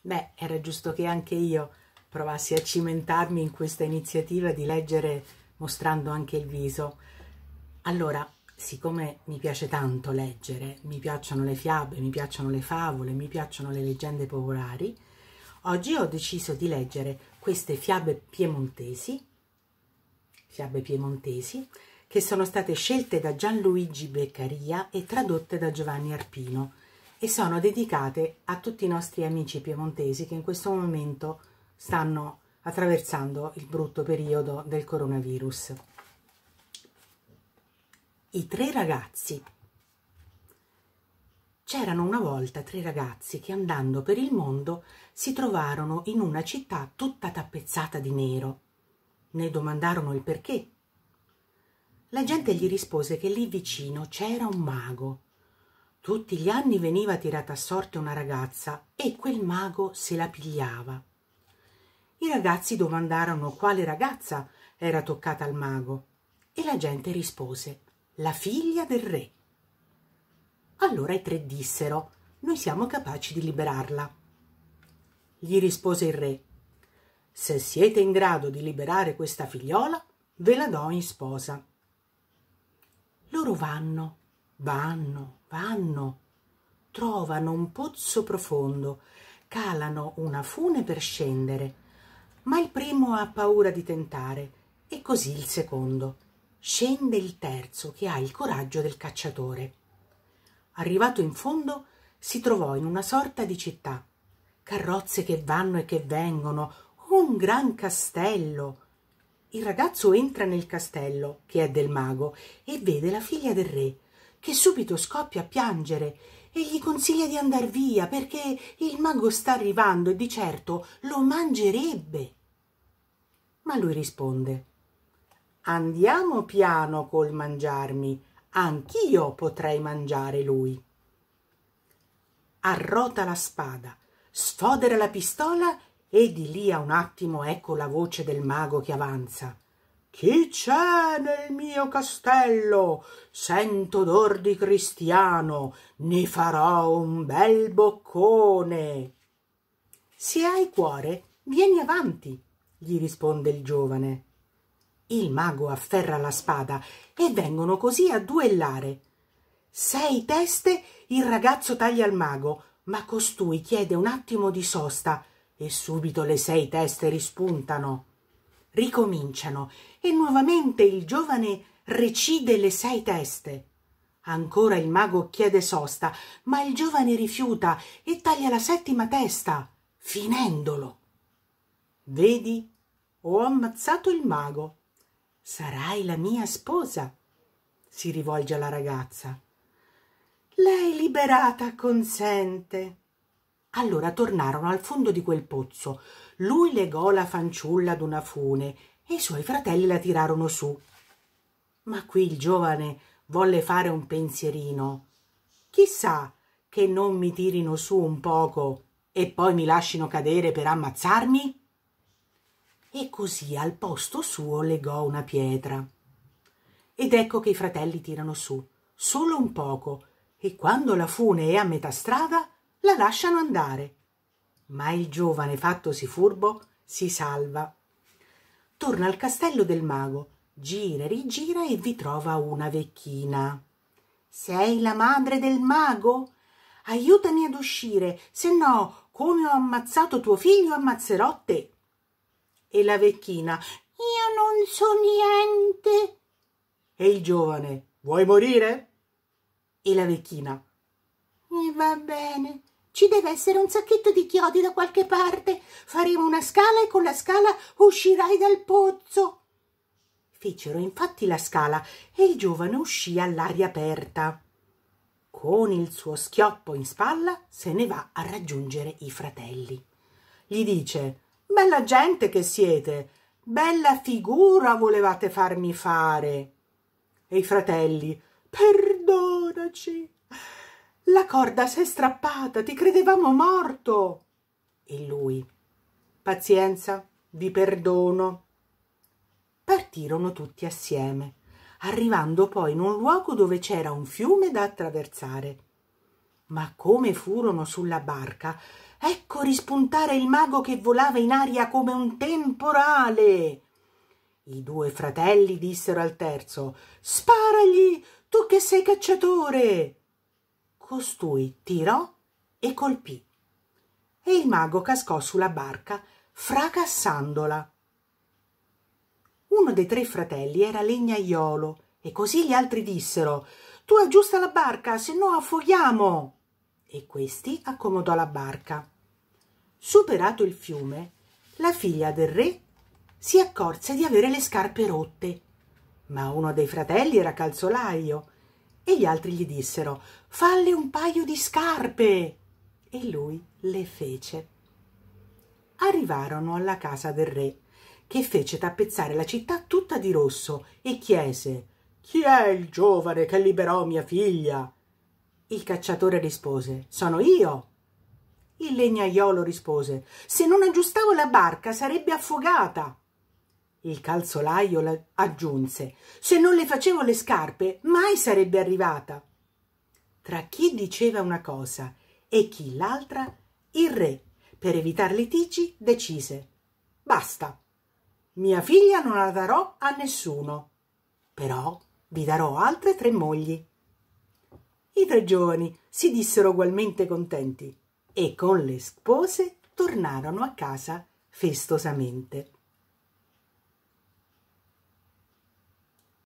Beh, era giusto che anche io provassi a cimentarmi in questa iniziativa di leggere mostrando anche il viso. Allora, siccome mi piace tanto leggere, mi piacciono le fiabe, mi piacciono le favole, mi piacciono le leggende popolari, oggi ho deciso di leggere queste fiabe piemontesi, fiabe piemontesi, che sono state scelte da Gianluigi Beccaria e tradotte da Giovanni Arpino e sono dedicate a tutti i nostri amici piemontesi che in questo momento stanno attraversando il brutto periodo del coronavirus. I tre ragazzi. C'erano una volta tre ragazzi che andando per il mondo si trovarono in una città tutta tappezzata di nero. Ne domandarono il perché. La gente gli rispose che lì vicino c'era un mago tutti gli anni veniva tirata a sorte una ragazza e quel mago se la pigliava. I ragazzi domandarono quale ragazza era toccata al mago e la gente rispose la figlia del re. Allora i tre dissero noi siamo capaci di liberarla. Gli rispose il re se siete in grado di liberare questa figliola ve la do in sposa. Loro vanno vanno, vanno, trovano un pozzo profondo, calano una fune per scendere, ma il primo ha paura di tentare e così il secondo. Scende il terzo che ha il coraggio del cacciatore. Arrivato in fondo si trovò in una sorta di città, carrozze che vanno e che vengono, un gran castello. Il ragazzo entra nel castello, che è del mago, e vede la figlia del re, che subito scoppia a piangere e gli consiglia di andar via perché il mago sta arrivando e di certo lo mangerebbe. Ma lui risponde Andiamo piano col mangiarmi, anch'io potrei mangiare lui. Arrota la spada, sfodera la pistola e di lì a un attimo ecco la voce del mago che avanza. Chi c'è nel mio castello? Sento odor di cristiano, ne farò un bel boccone. Se hai cuore, vieni avanti, gli risponde il giovane. Il mago afferra la spada e vengono così a duellare. Sei teste il ragazzo taglia al mago, ma costui chiede un attimo di sosta e subito le sei teste rispuntano ricominciano e nuovamente il giovane recide le sei teste. Ancora il mago chiede sosta, ma il giovane rifiuta e taglia la settima testa, finendolo. Vedi, ho ammazzato il mago. Sarai la mia sposa, si rivolge alla ragazza. Lei liberata consente. Allora tornarono al fondo di quel pozzo. Lui legò la fanciulla ad una fune e i suoi fratelli la tirarono su. Ma qui il giovane volle fare un pensierino. Chissà che non mi tirino su un poco e poi mi lascino cadere per ammazzarmi? E così al posto suo legò una pietra. Ed ecco che i fratelli tirano su, solo un poco, e quando la fune è a metà strada, la lasciano andare. Ma il giovane fattosi furbo si salva. Torna al castello del mago, gira e rigira e vi trova una vecchina. Sei la madre del mago? Aiutami ad uscire, se no, come ho ammazzato tuo figlio, ammazzerò te. E la vecchina, io non so niente. E il giovane, vuoi morire? E la vecchina, e va bene, ci deve essere un sacchetto di chiodi da qualche parte. Faremo una scala e con la scala uscirai dal pozzo. Fecero infatti la scala e il giovane uscì all'aria aperta. Con il suo schioppo in spalla se ne va a raggiungere i fratelli. Gli dice Bella gente che siete, bella figura volevate farmi fare. E i fratelli Perdonaci, la corda s'è strappata, ti credevamo morto. E lui, pazienza, vi perdono. Partirono tutti assieme, arrivando poi in un luogo dove c'era un fiume da attraversare. Ma come furono sulla barca, ecco rispuntare il mago che volava in aria come un temporale. I due fratelli dissero al terzo Sparagli, tu che sei cacciatore. Costui tirò e colpì. E il mago cascò sulla barca, fracassandola. Uno dei tre fratelli era legnaiolo e così gli altri dissero Tu aggiusta la barca, se no affoghiamo. E questi accomodò la barca. Superato il fiume, la figlia del re si accorse di avere le scarpe rotte. Ma uno dei fratelli era calzolaio e gli altri gli dissero Falle un paio di scarpe. E lui le fece. Arrivarono alla casa del re, che fece tappezzare la città tutta di rosso e chiese Chi è il giovane che liberò mia figlia? Il cacciatore rispose Sono io. Il legnaiolo rispose Se non aggiustavo la barca sarebbe affogata. Il calzolaio aggiunse Se non le facevo le scarpe, mai sarebbe arrivata. Tra chi diceva una cosa e chi l'altra, il re, per evitar litigi, decise Basta, mia figlia non la darò a nessuno, però vi darò altre tre mogli. I tre giovani si dissero ugualmente contenti e con le spose tornarono a casa festosamente.